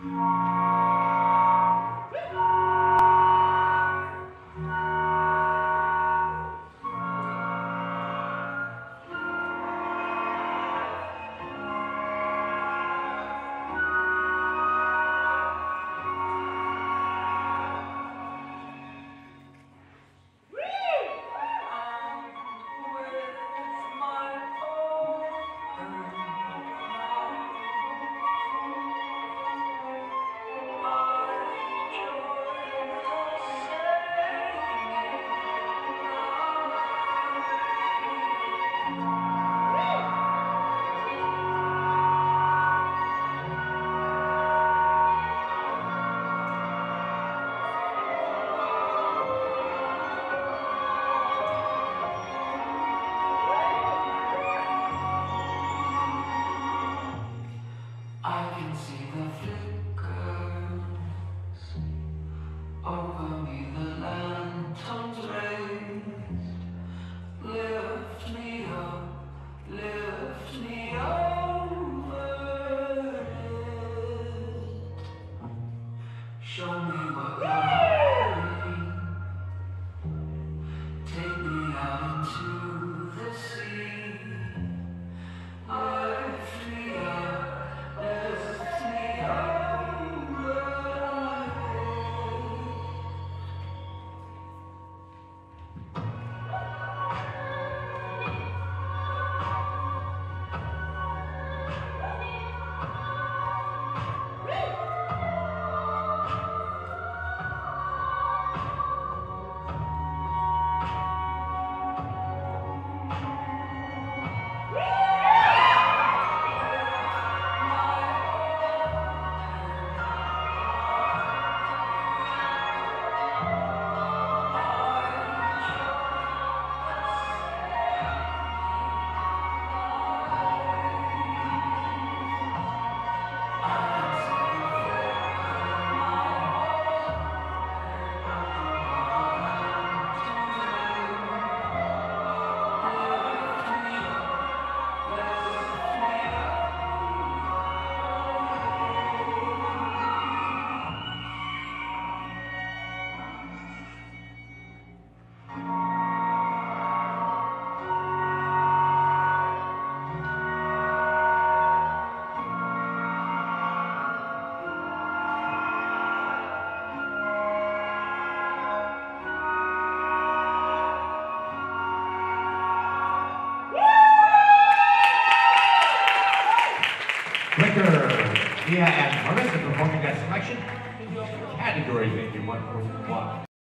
I over Mia and Marissa performing that selection in the category that you want for one.